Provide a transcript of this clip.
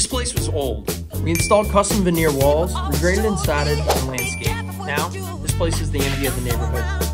This place was old. We installed custom veneer walls, regraded and sodded, and landscaped. Now, this place is the envy of the neighborhood.